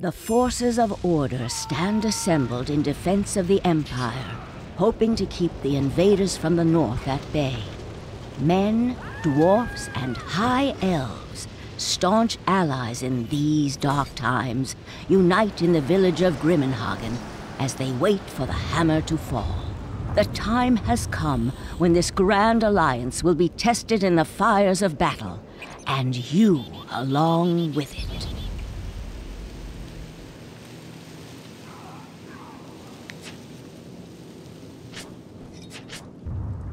The forces of order stand assembled in defense of the Empire, hoping to keep the invaders from the north at bay. Men, dwarfs, and high elves, staunch allies in these dark times, unite in the village of Grimmenhagen as they wait for the hammer to fall. The time has come when this grand alliance will be tested in the fires of battle, and you along with it.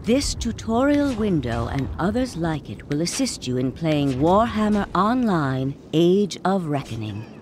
This tutorial window and others like it will assist you in playing Warhammer Online Age of Reckoning.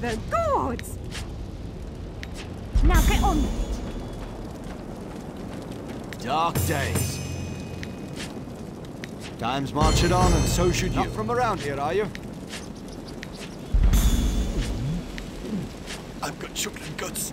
The gods! Now get on with it. Dark days. Time's marching on, and so should you. Not from around here, are you? I've got chocolate guts.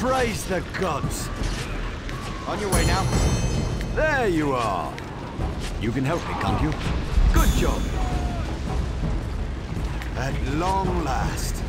Praise the gods! On your way now. There you are. You can help me, can't you? Good job. At long last.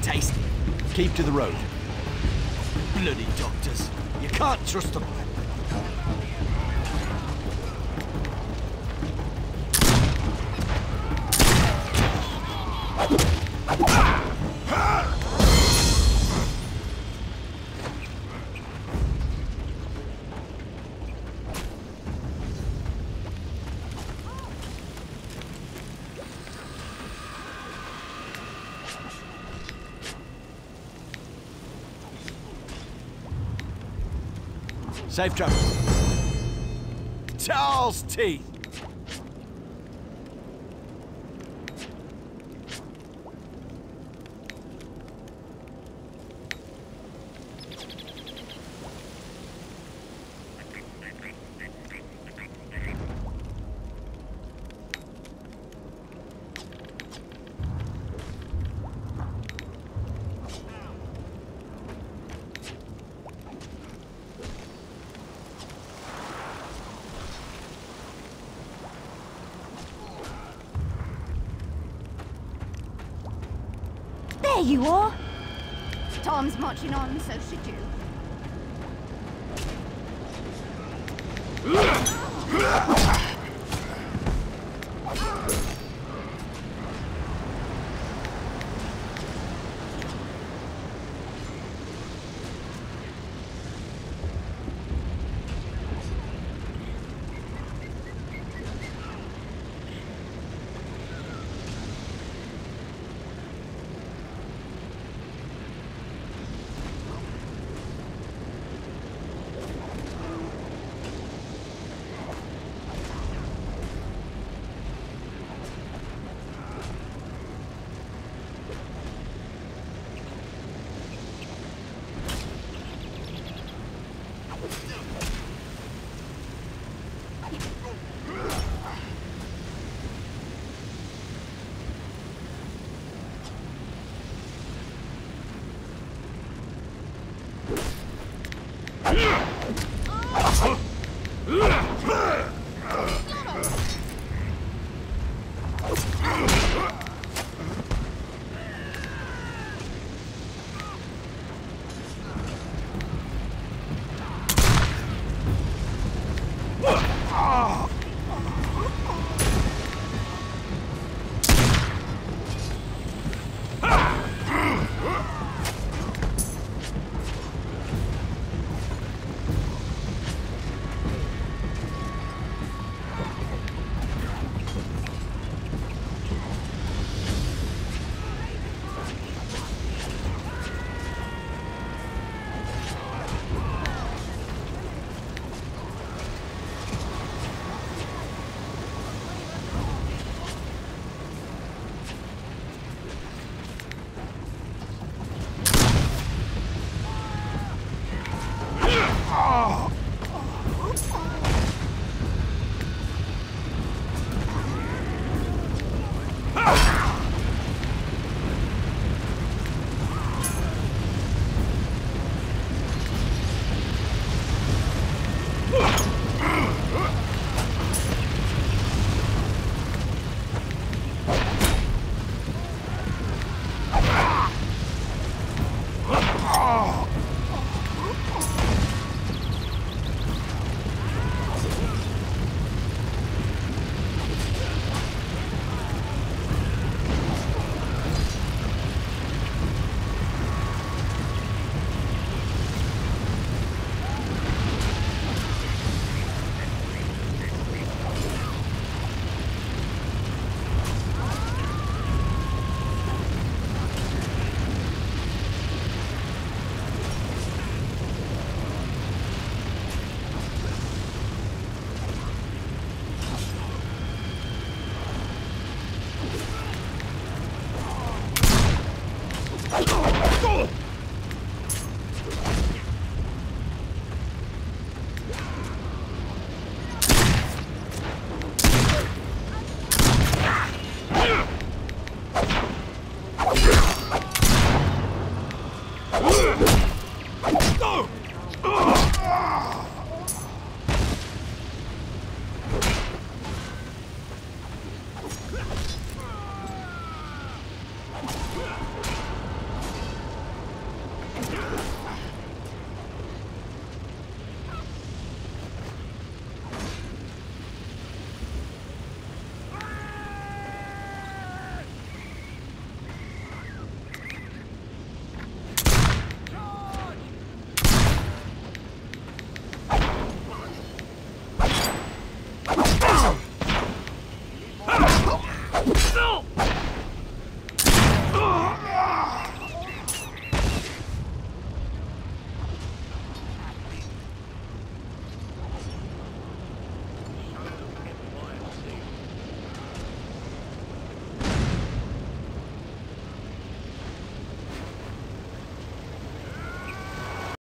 Tasty. Keep to the road. Bloody doctors. You can't trust them. Safe travel. Charles teeth. You are? Tom's marching on, so should you.